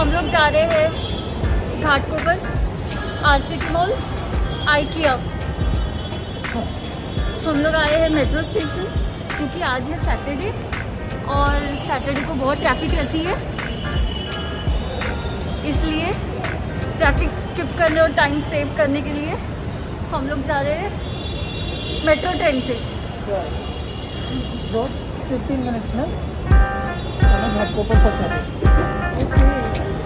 हम लोग जा रहे हैं Ghatkopar R city mall, IKEA. हम लोग आए हैं मेट्रो स्टेशन, क्योंकि आज है सैटरडे, और सैटरडे को बहुत ट्रैफ़िक रहती है। इसलिए ट्रैफ़िक स्किप करने और टाइम सेव करने के लिए हम लोग जा रहे हैं मेट्रो ट्रेन से। फिफ्टीन मिनट्स में घाटकोपर पहुँचा दें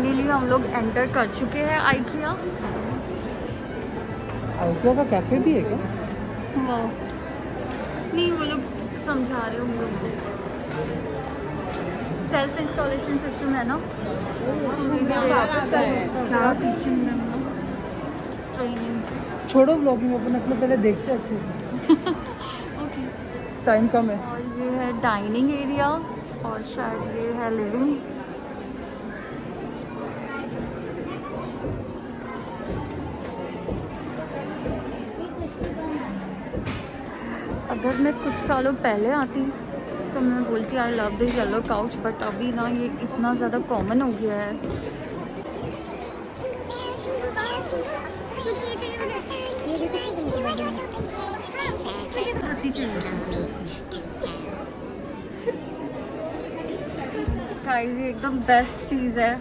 फाइनली हम लोग एंटर कर चुके हैं आईकिया आइकिया का कैफ़े भी है क्या? नहीं वो लोग समझा रहे होंगे सेल्फ इंस्टॉलेशन सिस्टम है ना? तो they- टीचिंग ट्रेनिंग छोड़ो ब्लॉगिंग अपन अपने पहले देखते अच्छे से। ओके टाइम कम है। और ये है डाइनिंग एरिया और शायद ये है लिविंग मैं कुछ सालों पहले आती तो मैं बोलती I love the yellow couch but अभी ना ये इतना ज़्यादा कॉमन हो गया है। एकदम बेस्ट चीज़ है।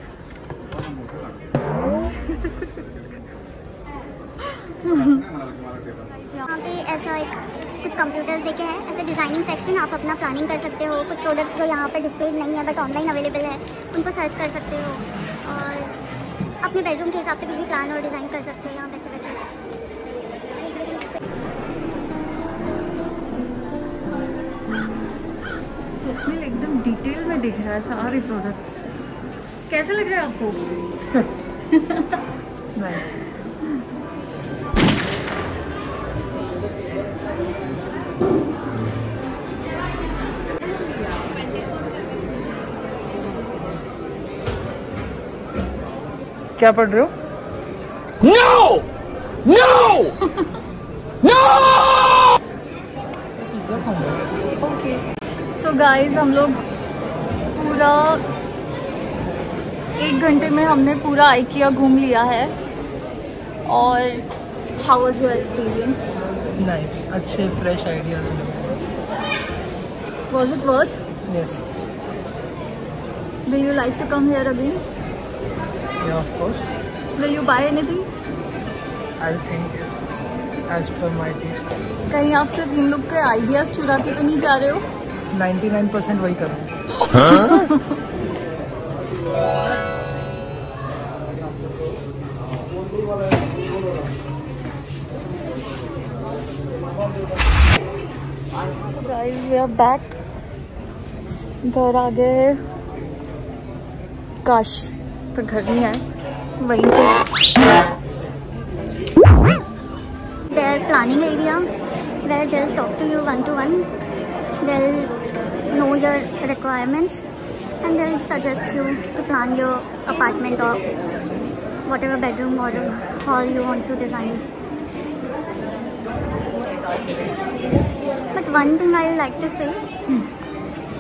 यहाँ पे ऐसा एक कुछ कंप्यूटर्स देखे हैं ऐसे डिज़ाइनिंग सेक्शन आप अपना प्लानिंग कर सकते हो। कुछ प्रोडक्ट्स जो यहाँ पे डिस्प्ले नहीं है बट ऑनलाइन अवेलेबल है उनको सर्च कर सकते हो। और अपने बेडरूम के हिसाब से कुछ भी प्लान और डिज़ाइन कर सकते हो यहाँ बैठे बैठे स्वप्निल एकदम डिटेल में दिख रहा है सारे प्रोडक्ट्स कैसे लग रहा है आपको? नाइस क्या पढ़ रहे हो No! No! No! पिज्जा खाऊँगा ओके सो गाइस हम लोग पूरा एक घंटे में हमने पूरा आइकिया घूम लिया है और how was your experience nice अच्छे fresh ideas was it worth yes will you like to come here again या of course will you buy anything I think as per my taste कहीं आप सिर्फ़ इन लोग के आइडियाज़ चुरा के तो नहीं जा रहे हो? 99% वही करूँ। घर आ गए काश, पर घर नहीं आए वहीं पे। There planning area where they'll talk to you one to one they'll know your requirements and they'll suggest you to plan your apartment और वॉट एवर बेडरूम और hall you want to design one thing I like to say,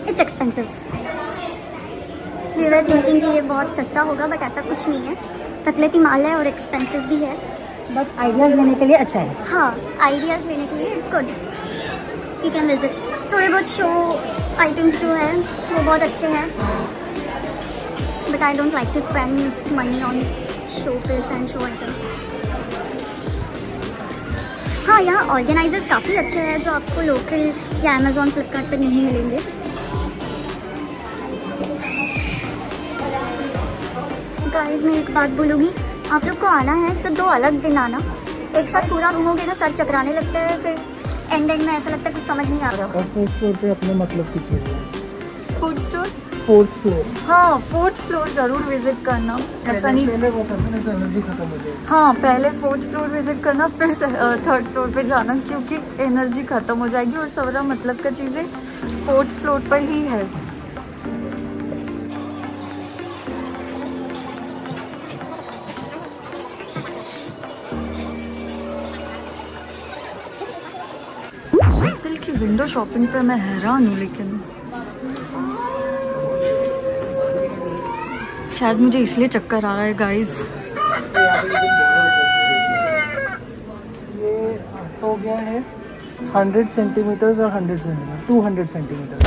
it's expensive. We were thinking कि ये बहुत सस्ता होगा but ऐसा कुछ नहीं है। तकलीफी माल है और एक्सपेंसिव भी है। बट आइडियाज़ लेने के लिए अच्छा है। हाँ आइडियाज़ लेने के लिए it's good you can visit थोड़े बहुत शो आइटम्स जो है वो बहुत अच्छे हैं। But I don't like to spend money on show piece and show items हाँ यहाँ ऑर्गेनाइजर्स काफ़ी अच्छे हैं जो आपको लोकल या अमेजोन फ्लिपकार्ट पर नहीं मिलेंगे। गाइस मैं एक बात बोलूँगी आप लोग को आना है तो दो अलग दिन आना। एक साथ पूरा घूमोगे ना सर चकराने लगता है फिर एंड एंड में ऐसा लगता है कुछ समझ नहीं आ रहा। और फोर्थ फ्लोर पे अपने मतलब की चीज़ है। फ़ूड स्टोर फोर्थ फ्लोर हाँ फोर्थ फ्लोर ज़रूर विज़िट करना। ऐसा नहीं पहले वो करते तो एनर्जी खत्म हो जाएगी हाँ पहले फोर्थ फ्लोर विज़िट करना फिर थर्ड फ्लोर पे जाना क्योंकि एनर्जी खत्म हो जाएगी और सारा मतलब का चीज़ें फोर्थ फ्लोर पर ही है। की विंडो शॉपिंग पे मैं हैरान हूँ लेकिन शायद मुझे इसलिए चक्कर आ रहा है गाइस ये हो गया है सेंटीमीटर्स और hundred centimetre two hundred centimetre.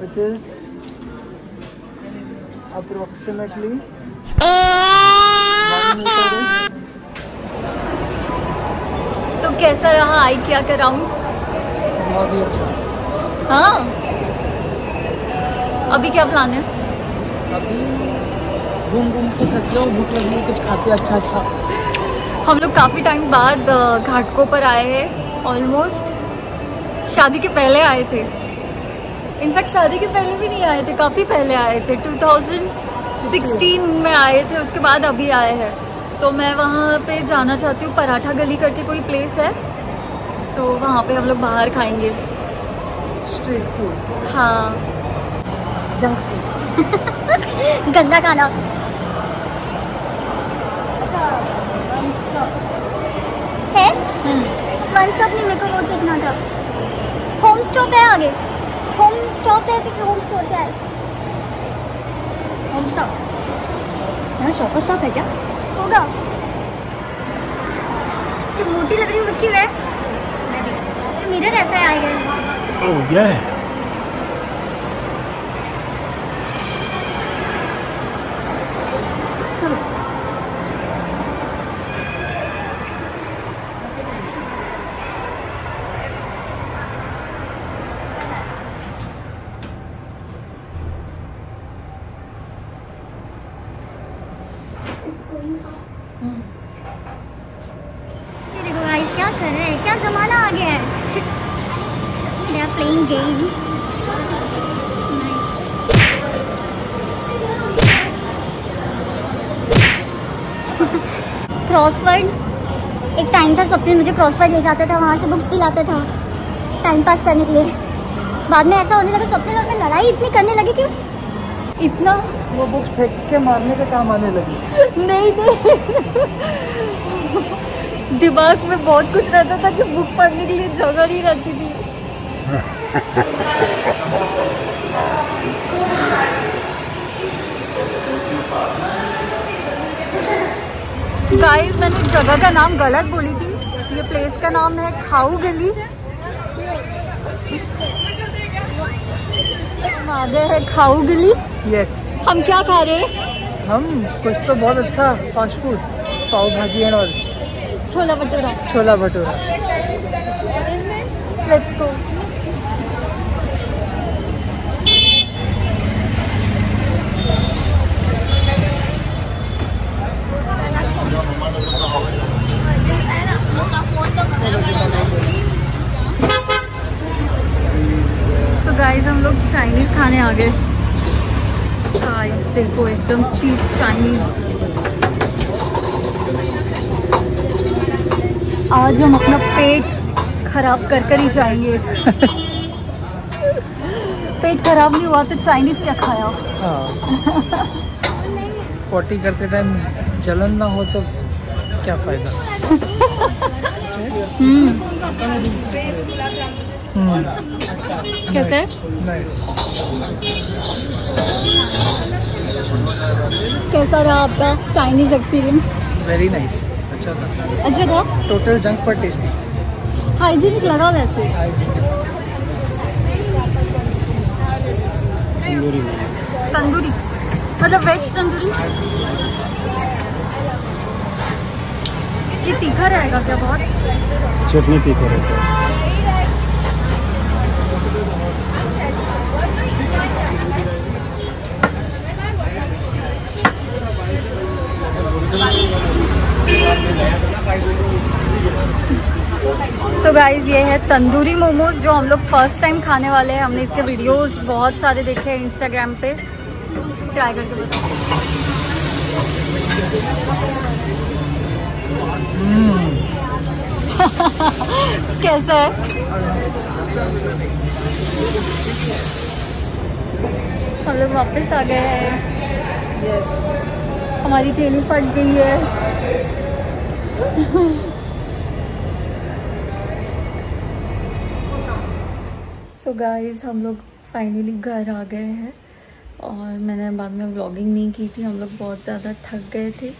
Which is approximately तो कैसा रहा? आई क्या कराऊं? बहुत ही अच्छा। हाँ. अभी क्या प्लान है? अभी घूम घूम के थक जाओ भूख लगी है कुछ खाते अच्छा अच्छा। हम लोग काफ़ी टाइम बाद घाटकों पर आए हैं ऑलमोस्ट शादी के पहले आए थे। इनफैक्ट शादी के पहले भी नहीं आए थे काफ़ी पहले आए थे। 2016 में आए थे उसके बाद अभी आए हैं। तो मैं वहाँ पे जाना चाहती हूँ पराठा गली करके कोई प्लेस है तो वहाँ पे हम लोग बाहर खाएँगे। स्ट्रीट फ़ूड हाँ। जंक फ़ूड गंदा खाना है? वन स्टॉप नहीं मेरे को वो देखना था। होम स्टॉप है आगे। होम स्टॉप है कि होम स्टोर क्या है? होम स्टॉप यहाँ शॉपर स्टॉप है क्या? होगा। तो मोटी लग रही है क्यों है मिरर ऐसा है I guess Oh, yeah. Crossword एक टाइम था स्वप्न मुझे क्रॉसवर्ड ले जाता था वहाँ से बुक्स दिलाता था टाइम पास करने के लिए। बाद में ऐसा होने लगा स्वप्न और मैं लड़ाई इतनी करने लगी कि इतना? वो बुक्स फेंक के मारने के काम आने लगी। नहीं नहीं। दिमाग में बहुत कुछ रहता था कि बुक पढ़ने के लिए जगह नहीं रहती थी। गाइस मैंने जगह का नाम गलत बोली थी। ये प्लेस का नाम है खाऊ गली। हम आ गए हैं खाऊ गली। यस हम क्या खा रहे हैं? हम कुछ तो बहुत अच्छा फास्ट फ़ूड पाव भाजी एंड और छोला भटूरा। छोला भटूरा। लेट्स गो तो गाइस हम लोग चाइनीज़ खाने आ गए गाइस देखो एकदम चीप चाइनीज़ आज हम अपना पेट खराब कर कर ही जाएँगे। पेट खराब नहीं हुआ तो चाइनीज़ क्या खाया? हाँ। पोटी करते टाइम जलन ना हो तो क्या फ़ायदा? हम्म, कैसे? नहीं कैसा रहा आपका चाइनीज़ एक्सपीरियंस वेरी नाइस अच्छा था। अच्छा था? टोटल जंक पर टेस्टी हाइजीनिक लगा वैसे। तंदूरी। मतलब वेज तंदूरी? ये तीखा रहेगा क्या बहुत? चटनी तीखा रहता सो गाइज़ ये है तंदूरी मोमोज जो हम लोग फ़र्स्ट टाइम खाने वाले हैं। हमने इसके वीडियोस बहुत सारे देखे हैं इंस्टाग्राम पे। ट्राई करके बताओ। कैसा है? हम लोग वापस आ गए हैं। यस हमारी थैली फट गई है। सो गाइस हम लोग फाइनली घर आ गए हैं। और मैंने बाद में व्लॉगिंग नहीं की थी हम लोग बहुत ज़्यादा थक गए थे।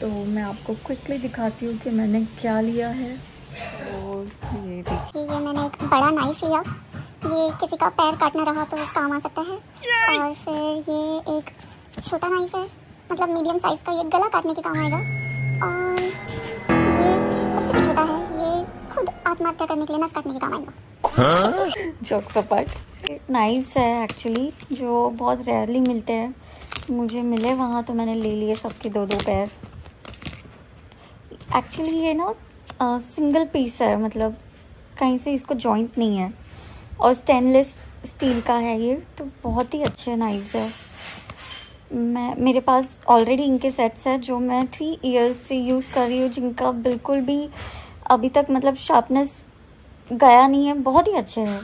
तो मैं आपको क्विकली दिखाती हूँ कि मैंने क्या लिया है। तो ये देखिए। ये मैंने एक बड़ा नाइफ लिया। ये किसी का पैर काटना रहा तो काम आ सकता है। और फिर ये एक छोटा नाइफ है। मतलब मीडियम साइज़ का ये गला काटने के काम आएगा। और ये उससे भी छोटा है। ये खुद आत्महत्या करने के लिए नस काटने के काम आएगा। जोक्स अपार्ट नाइफ्स है एक्चुअली जो बहुत रेयरली मिलते हैं। मुझे मिले वहाँ तो मैंने ले लिए सबके दो दो पैर एक्चुअली ये ना सिंगल पीस है मतलब कहीं से इसको जॉइंट नहीं है। और स्टेनलेस स्टील का है ये तो बहुत ही अच्छे नाइफ्स है। मैं, मेरे पास ऑलरेडी इनके सेट्स हैं, जो मैं थ्री इयर्स से यूज़ कर रही हूँ, जिनका बिल्कुल भी अभी तक मतलब शार्पनेस गया नहीं है, बहुत ही अच्छे हैं।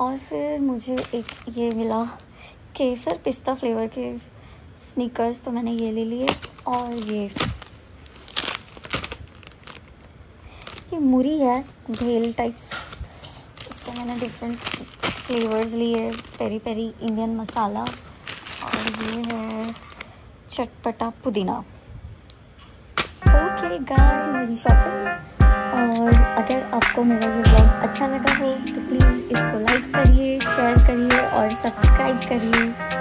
और फिर मुझे एक ये मिला, केसर पिस्ता फ्लेवर के स्नीकर्स तो मैंने ये ले लिए। और ये ये मुरी है, भेल टाइप्स इसका मैंने डिफरेंट फ्लेवर्स लिए पेरी पेरी इंडियन मसाला और ये है चटपटा पुदीना। ओके गाइस और अगर आपको मेरा ये ब्लॉग अच्छा लगा हो तो प्लीज़ इसको लाइक करिए शेयर करिए और सब्सक्राइब करिए।